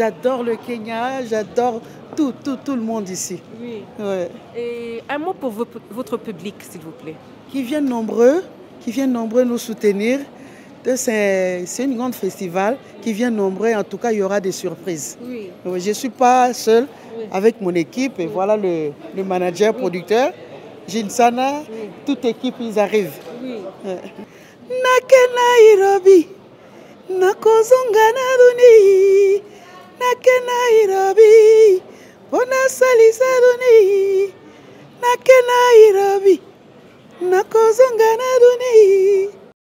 J'adore le Kenya, j'adore tout, tout, tout le monde ici. Oui. Ouais. Et un mot pour vo- votre public, s'il vous plaît. Qui viennent nombreux, qui viennent nombreux nous soutenir. C'est une grande festival qui vient nombreux. En tout cas, il y aura des surprises. Oui. Ouais, Je ne suis pas seule Oui. avec mon équipe. Et voilà le, le manager, producteur, Gilles Sana, Oui. toute équipe, ils arrivent. Nairobi nake nairobi nakozonga na duni